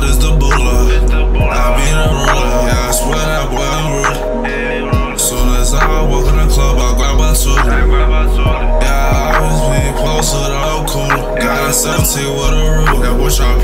focused on is the boolah. I be the ruler, yeah, I swear that boy I'm rude. Soon as I walk in the club, I grab my tool. Yeah, I always be closer to the cool. Got a 17 with a rule. That wish I